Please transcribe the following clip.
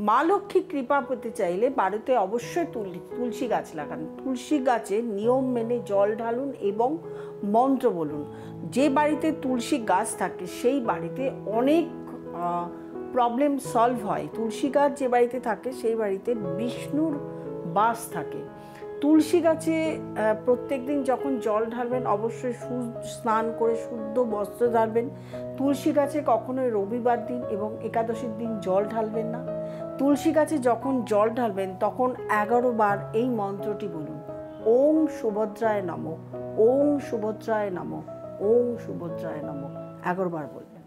মা লক্ষ্মী কৃপা পেতে চাইলে বাড়িতে অবশ্যই তুল- তুলসী গাছ লাগান। তুলসী গাছে নিয়ম মেনে জল ঢালুন এবং মন্ত্র বলুন। যে বাড়িতে তুলসী গাছ থাকে, সেই বাড়িতে অনেক প্রবলেম সলভ হয়। তুলসী গাছ যে বাড়িতে থাকে, সেই বাড়িতে বিষ্ণুর বাস থাকে। তুলসী গাছে প্রত্যেক দিন যখন জল ঢালবেন, অবশ্যই স্নান করে শুদ্ধ বস্ত্র ঢালবেন তুলসী গাছে কখনোই রবিবার দিন এবং একাদশীর দিন জল ঢালবেন না। তুলসী গাছে যখন জল ঢালবেন, তখন এগারো বার এই মন্ত্রটি বলুন। ওম সুভদ্রায় নম, ওম সুভদ্রায় নম, ওম সুভদ্রায় নম, এগারো বার বলুন